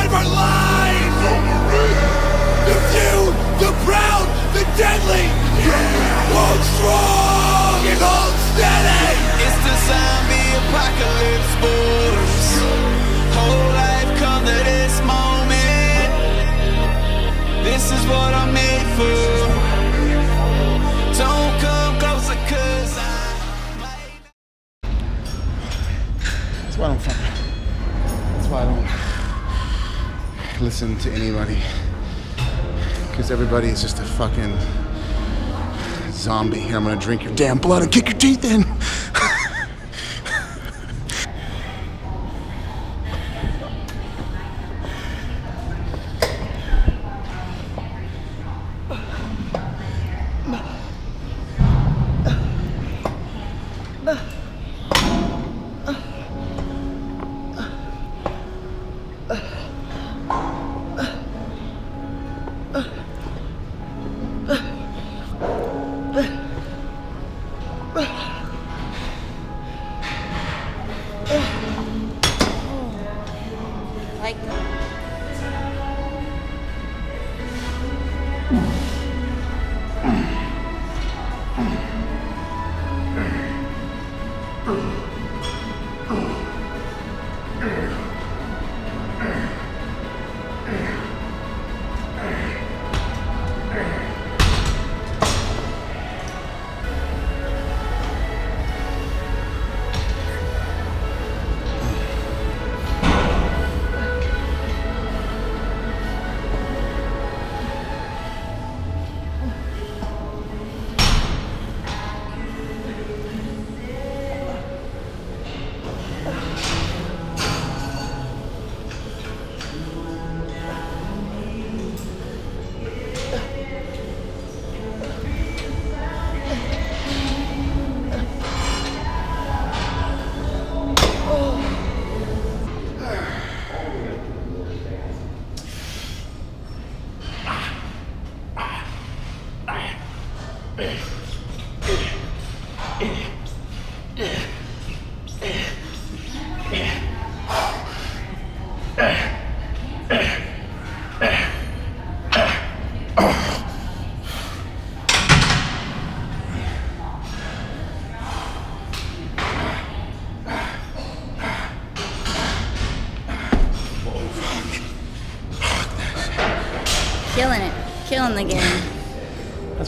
biggest fight of our lives. The few, the proud, the deadly, hold strong and hold steady. It's the zombie apocalypse, boys. Whole life come to this moment. This is what I'm made for. Don't come closer, cause I might. That's why I don't fucking. That's why I don't listen to anybody. Because everybody is just a fucking zombie. And I'm gonna drink your damn blood and kick your teeth in.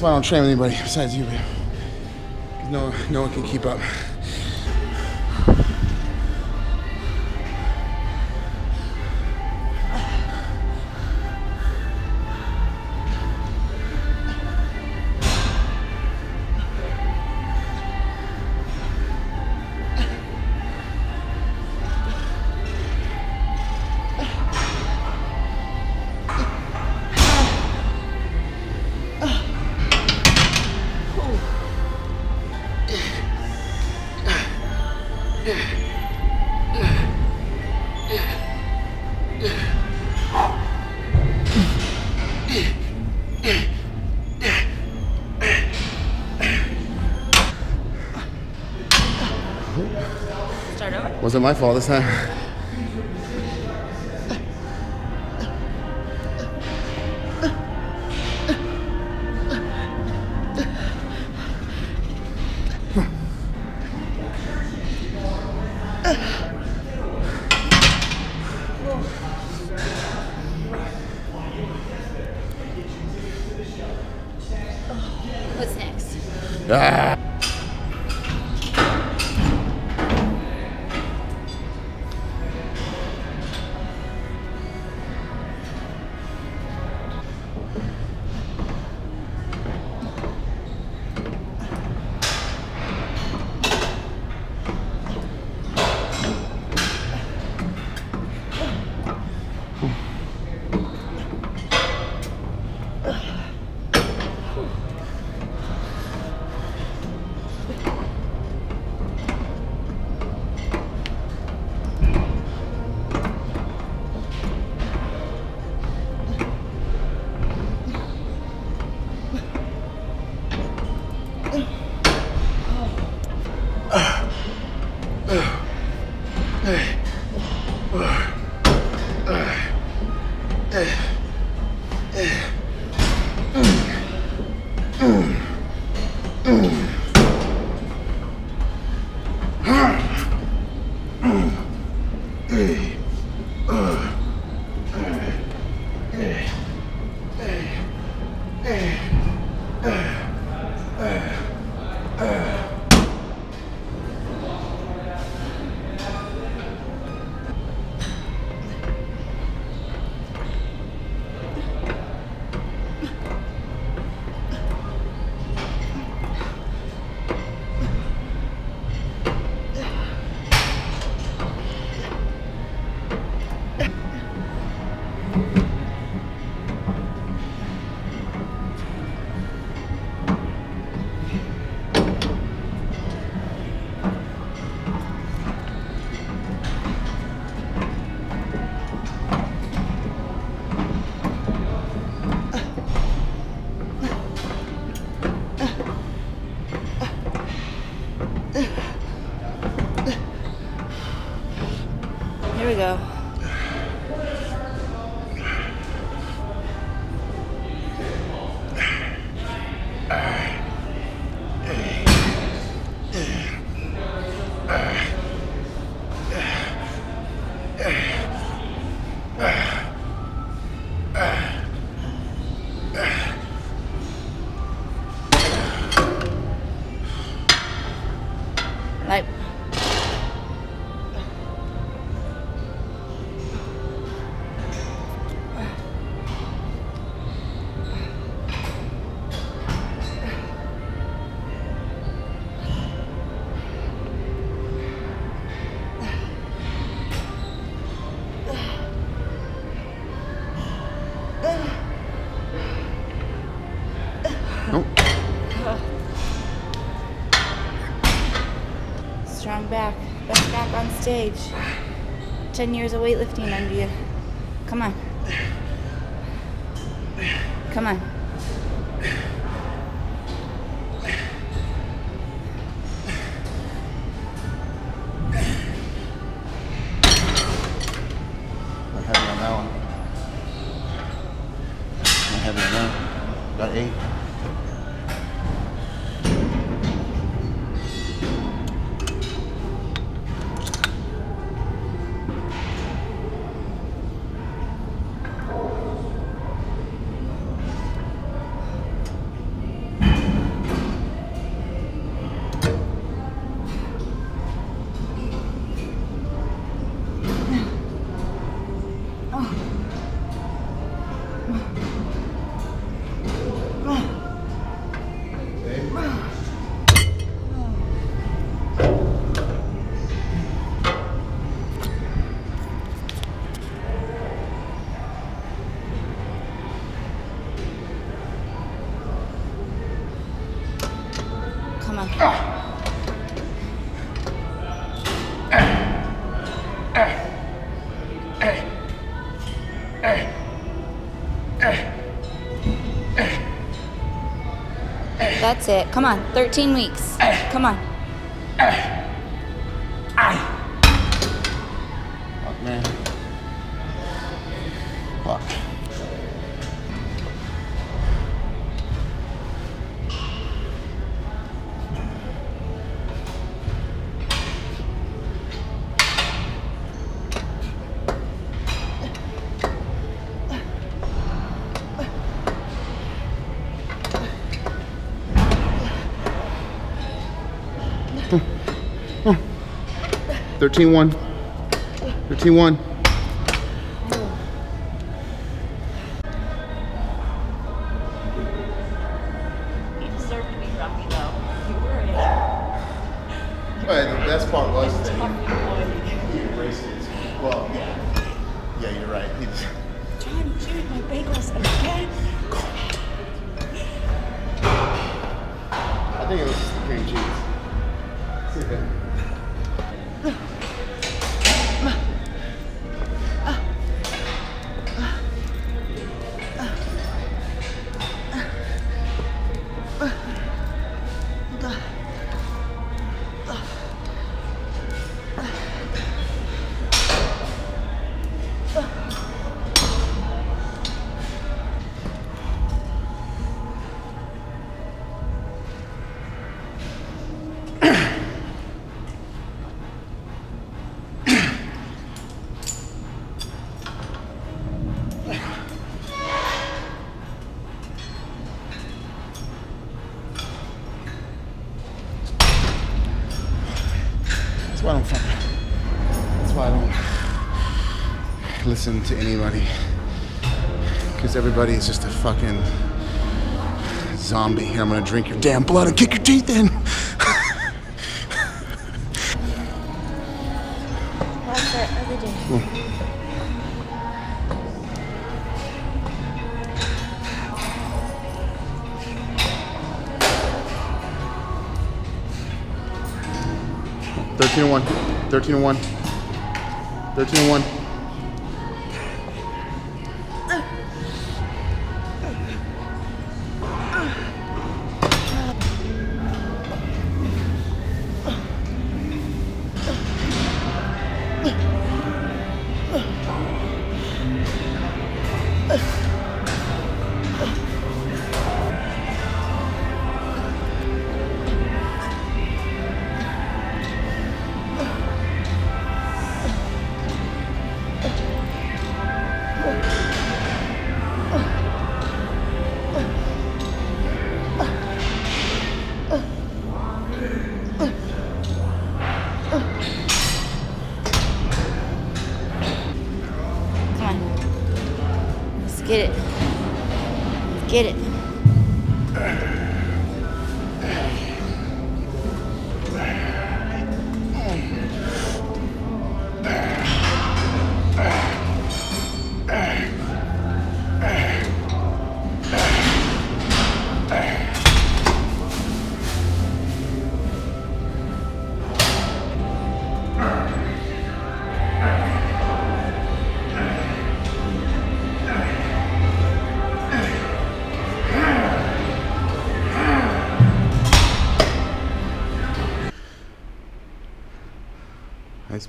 That's why I don't train with anybody besides you, babe. no, no one can keep up. Start over. Wasn't my fault this time. Ah. age. 10 years of weightlifting under you. Come on. Come on. on. That's it. Come on. 13 weeks. Come on. 13-1. 13-1. Listen to anybody because everybody is just a fucking zombie. Here, I'm gonna drink your damn blood and kick your teeth in. Thirteen and one. Thirteen and one. Thirteen and one. Get it. Get it.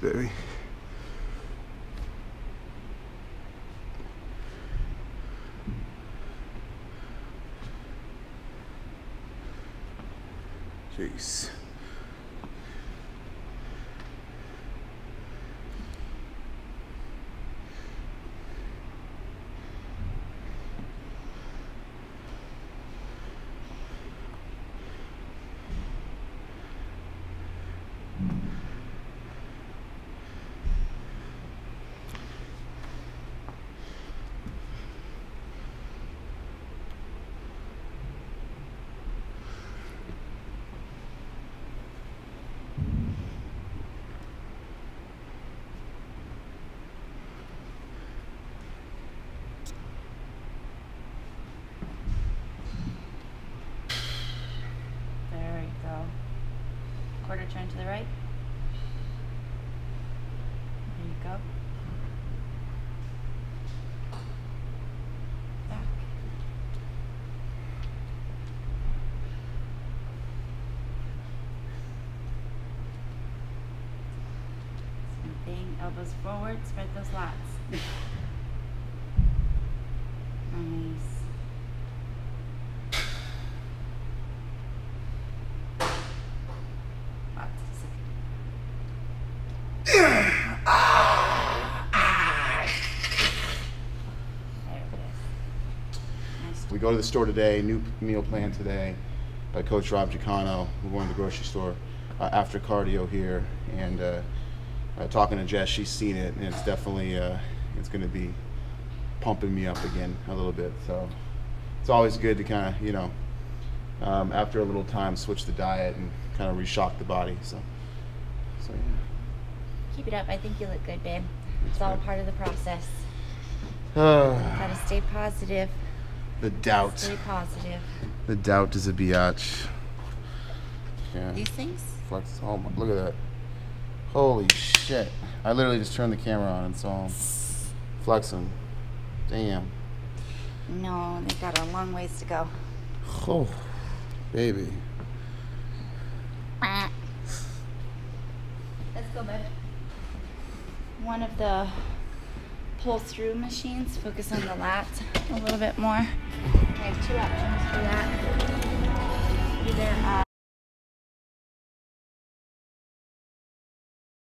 Baby. Jeez. There you go. Quarter turn to the right. There you go. Back. Same thing, elbows forward, spread those lats. Nice. Lats. There it is. Nice. We go to the store today, new meal plan today by Coach Rob Giacano. We're going to the grocery store uh, after cardio here, and uh, uh, talking to Jess, she's seen it, and it's definitely uh, it's going to be pumping me up again a little bit. So it's always good to kind of you know um, after a little time switch the diet and kind of reshock the body. So so yeah. Keep it up. I think you look good, babe. It's all part of the process. Uh, Gotta stay positive. The doubt, Stay positive. the doubt is a biatch. Yeah. These things? Flex. Oh my, look at that. Holy shit. I literally just turned the camera on and saw him flexing. Damn. No, they've got a long ways to go. Oh, baby. Let's go, babe. One of the pull through machines, focus on the lats a little bit more. I have two options for that. Either uh,